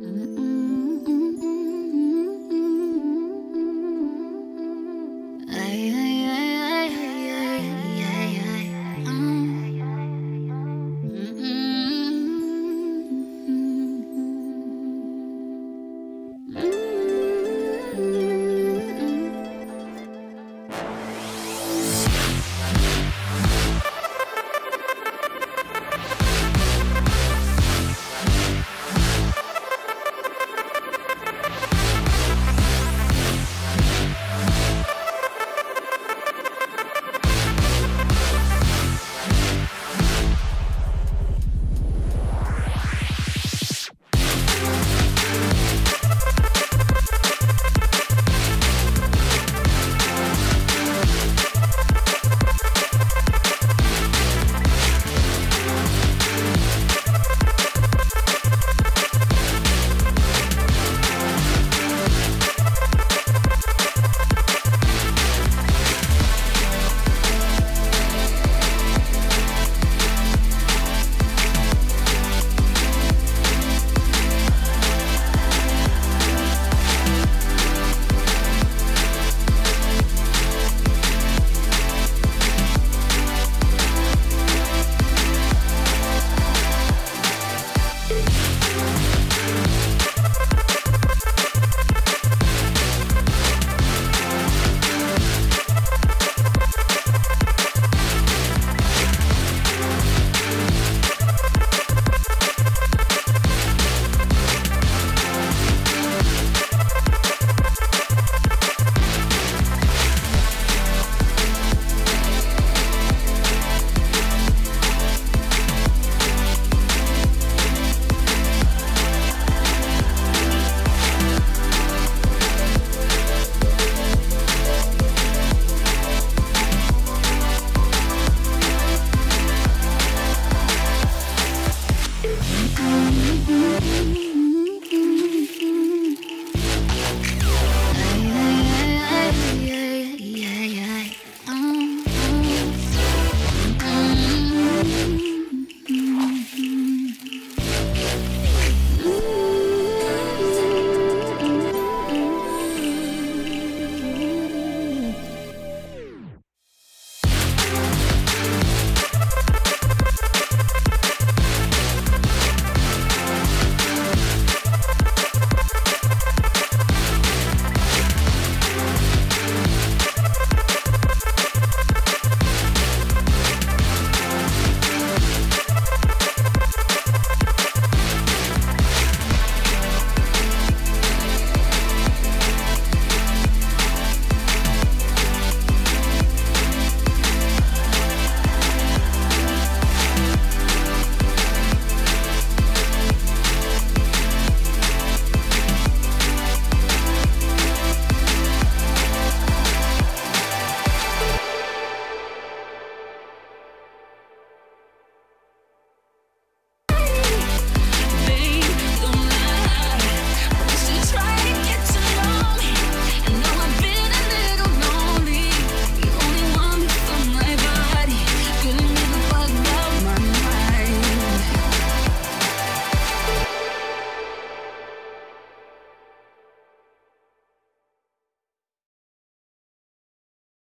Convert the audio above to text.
嗯嗯。